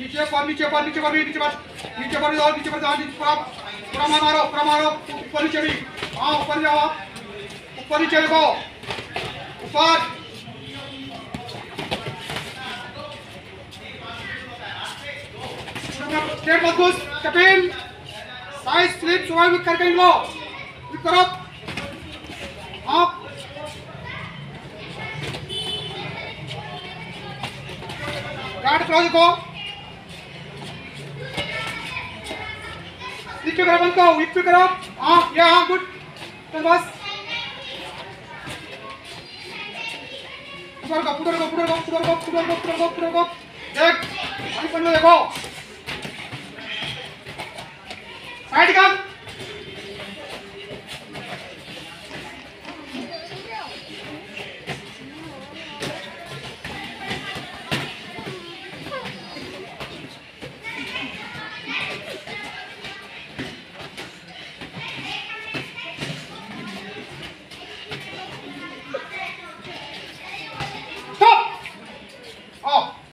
नीचे पर नीचे पर नीचे पर नीचे पर नीचे पर जाओ, नीचे पर जाओ, नीचे पूरा पूरा मारो पूरा मारो। ऊपर नीचे भी। हाँ ऊपर जाओ। ऊपर नीचे देखो। ऊपर। स्टेट मत घुस, कपिल। साइड स्लिप स्वाभाविक करके लो करो। हाँ गार्ड क्लोज देखो। पे करो बंद करो विप पे करो या हाँ गुड। चल बस। पुटर को पुटर को पुटर को पुटर को पुटर को पुटर को पुटर को। देख, अभी पन्ने देखो। साइड कम